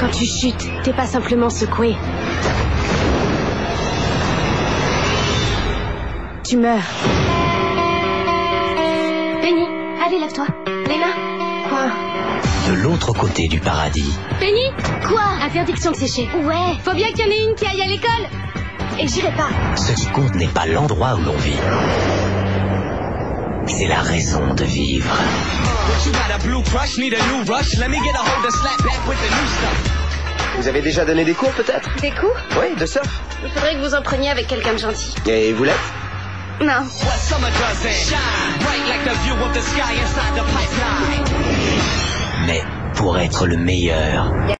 Quand tu chutes, t'es pas simplement secoué. Tu meurs. Penny, allez, lève-toi. Léna Quoi? De l'autre côté du paradis, Penny Quoi? Interdiction de sécher. Ouais. Faut bien qu'il y en ait une qui aille à l'école. Et j'irai pas. ce qui compte n'est pas l'endroit où l'on vit. C'est la raison de vivre. Vous avez déjà donné des cours peut-être Des coups Oui, de surf. Il faudrait que vous en preniez avec quelqu'un de gentil. Et vous l'êtes Non. What summer doesn't shine bright like the view of the sky inside the pipeline. Mais pour être le meilleur,